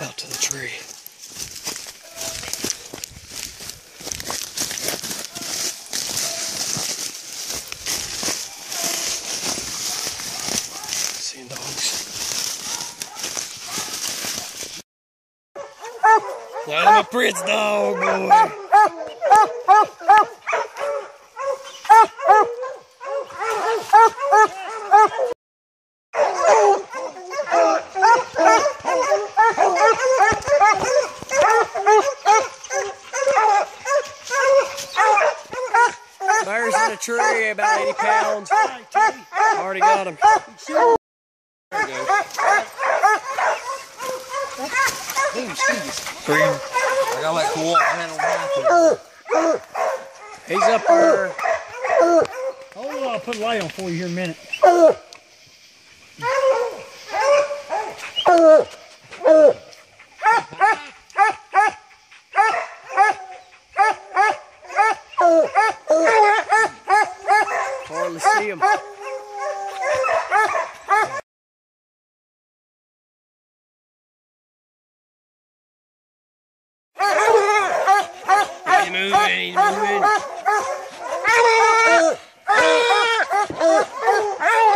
out to the tree. Seeing dogs. I'm a Prince dog, boy. Bear's in a tree, about 80 pounds. Already got him. There we go. Green. I gotta let cool off. I don't to. He's up there. Hold on, I'll put a light on for you here in a minute. Hardly see him. He's moving, he's moving.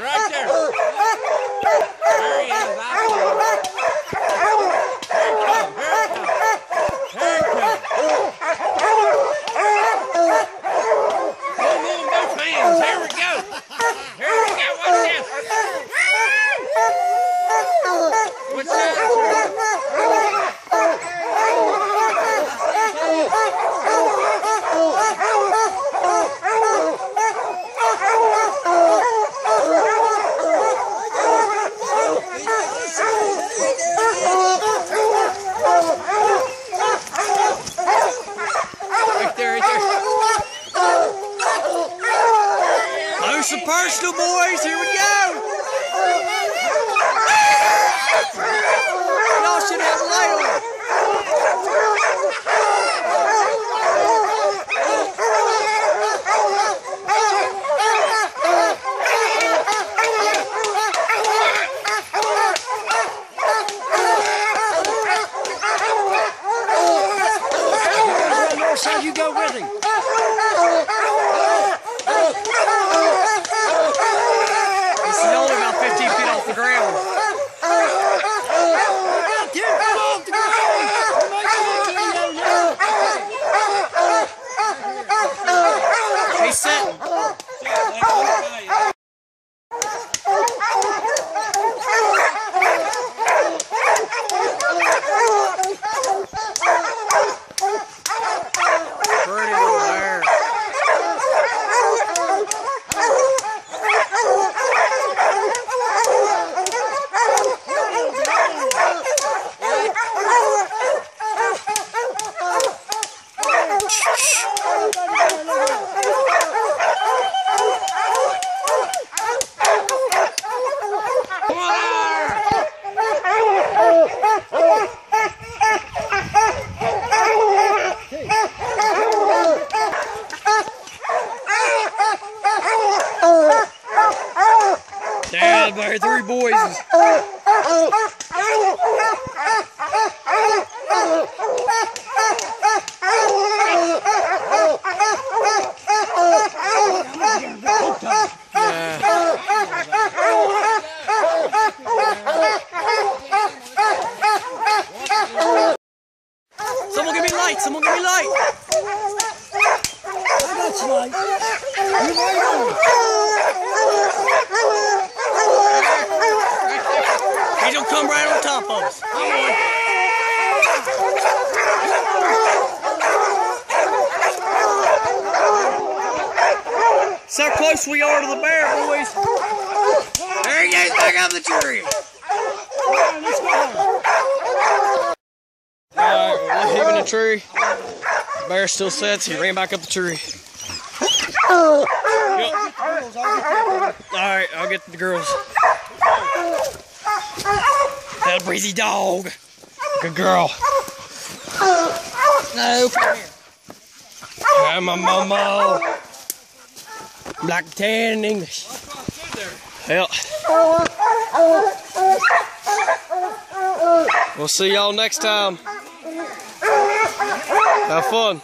Right there. There he is. I see him. Here he comes. Here he comes. Move, move both hands. Here we go. Here we go. Watch this. What's that? Right there, right there. Do some personal, boys. Here we go. Y'all should have a light on. Around your side, you go with him. It's only about 15 feet off the ground. He's Damn, bear, three boys. Someone give me light. Someone give me light. I got you, light. You right on. He don't come right on top of us. That's how close we are to the bear, boys. There he is, back up the tree. Let's go. Alright, we're leaving the tree. The bear still sets. He ran back up the tree. Alright, I'll get the girls. That breezy dog. Good girl. No, come here. I'm a mama. Black tan English. Well. We'll see y'all next time. Have fun.